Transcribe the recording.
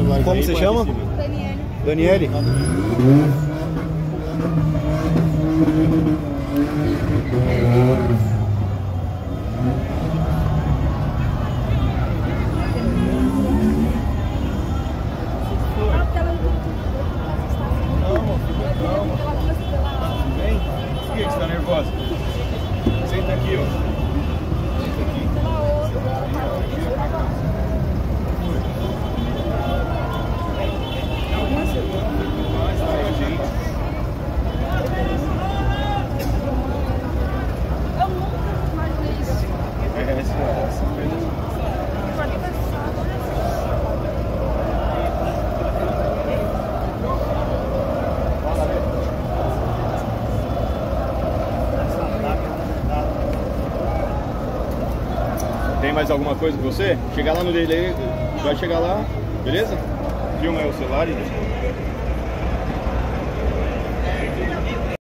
celulares Como você chama? Daniele. Daniele? Tudo bem? Por que que você tá nervosa? Senta aqui, ó. Tem mais alguma coisa com você? Chegar lá no delay, vai chegar lá, beleza? Filma aí o celular e.